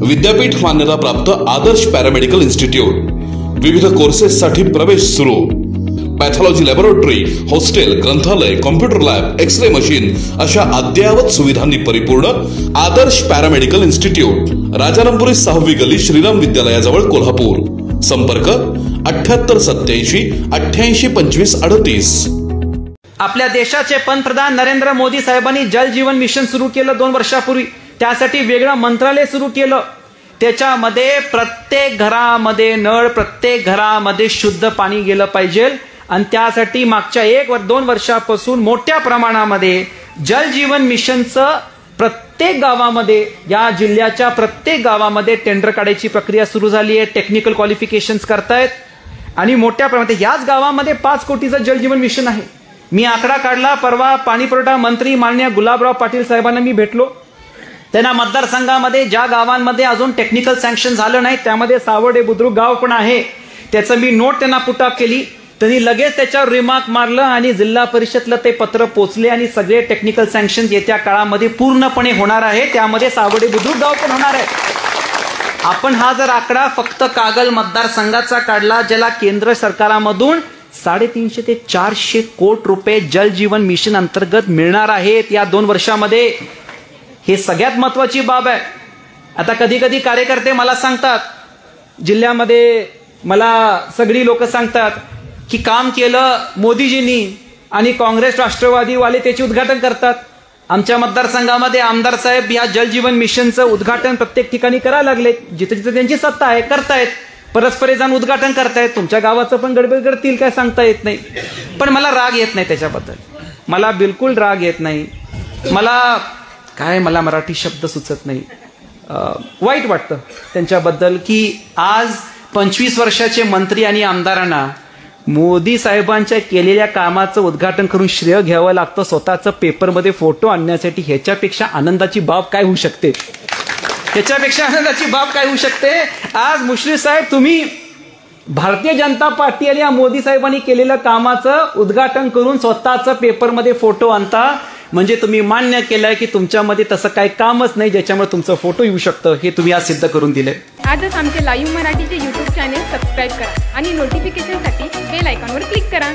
विद्यापीठ मान्यता प्राप्त आदर्श पॅरामेडिकल इन्स्टिट्यूट विविध कोर्सेससाठी प्रवेश सुरू. पॅथॉलॉजी लॅबोरेटरी हॉस्टेल ग्रंथालय computer lab X ray machine अशा अद्ययावत सुविधांनी परिपूर्ण आदर्श पॅरामेडिकल इन्स्टिट्यूट राजारामपुरी सहावी गली श्रीराम विद्यालयाजवळ कोल्हापूर. संपर्क अठ्याहत्तर सत्याऐंशी अठ्ठ्याऐंशी पंचवीस अडतीस. आपल्या देशाचे पंतप्रधान नरेंद्र मोदी साहेबांनी जल जीवन मिशन सुरू केलं दोन वर्षापूर्वी. त्यासाठी वेगळं मंत्रालय सुरू केलं. त्याच्यामध्ये प्रत्येक घरामध्ये नळ प्रत्येक घरामध्ये शुद्ध पाणी गेलं पाहिजे. आणि त्यासाठी मागच्या एक वर दोन वर्षापासून मोठ्या प्रमाणामध्ये जल जीवन मिशनचं प्रत्येक गावामध्ये या जिल्ह्याच्या प्रत्येक गावामध्ये टेंडर काढायची प्रक्रिया सुरू झाली आहे. टेक्निकल क्वालिफिकेशन्स करतायत. आणि मोठ्या प्रमाणात याच गावामध्ये पाच कोटीचं जल जीवन मिशन आहे. मी आकडा काढला परवा पाणी पुरवठा मंत्री माननीय गुलाबराव पाटील साहेबांना मी भेटलो. त्यांना मतदारसंघामध्ये ज्या गावांमध्ये अजून टेक्निकल सँक्शन झालं नाही त्यामध्ये सावडे बुद्रुक गाव पण आहे. त्याचं मी नोट त्यांना पुटअप केली. त्यांनी लगेच त्याच्यावर रिमार्क मारलं आणि जिल्हा परिषदला ते पत्र पोचले आणि सगळे टेक्निकल सँक्शन येत्या काळामध्ये पूर्णपणे होणार आहे. त्यामध्ये सावडे बुद्रुक गाव पण होणार आहे. आपण हा जर आकडा फक्त कागल मतदारसंघाचा काढला ज्याला केंद्र सरकारामधून साडेतीनशे ते चारशे कोट रुपये जल जीवन मिशन अंतर्गत मिळणार आहेत या दोन वर्षामध्ये. हे सगळ्यात महत्वाची बाब आहे. आता कधी कधी कार्यकर्ते मला सांगतात जिल्ह्यामध्ये मला सगळी लोक सांगतात की काम केलं मोदीजींनी आणि काँग्रेस राष्ट्रवादीवाले त्याचे उद्घाटन करतात. आमच्या मतदारसंघामध्ये आमदार साहेब या जल जीवन मिशनचं उद्घाटन प्रत्येक ठिकाणी करायला लागले जिथे जिथे त्यांची सत्ता आहे करतायत. परस्पर जाऊन उद्घाटन करतायत. तुमच्या गावाचं पण गडबड करतील काय सांगता येत नाही. पण मला राग येत नाही त्याच्याबद्दल. मला बिलकुल राग येत नाही. मला काय मला मराठी शब्द सुचत नाही. वाईट वाटतं त्यांच्याबद्दल की आज पंचवीस वर्षाचे मंत्री आणि आमदारांना मोदी साहेबांच्या केलेल्या कामाचं उद्घाटन करून श्रेय घ्यावं लागतं. स्वतःचं पेपरमध्ये फोटो आणण्यासाठी ह्याच्यापेक्षा आनंदाची बाब काय होऊ शकते? ह्याच्यापेक्षा आनंदाची बाब काय होऊ शकते? आज मुश्रीफ साहेब तुम्ही भारतीय जनता पार्टी आणि या मोदी साहेबांनी केलेल्या कामाचं उद्घाटन करून स्वतःचं पेपरमध्ये फोटो आणता. म्हणजे तुम्ही मान्य केलंय की तुमच्यामध्ये तसं काही कामच नाही ज्याच्यामुळे तुमचं फोटो येऊ शकतं हे तुम्ही आज सिद्ध करून दिले. आजच आमचे लाईव्ह मराठीचे युट्यूब चॅनेल सबस्क्राईब करा आणि नोटिफिकेशनसाठी बेल आयकॉनवर क्लिक करा.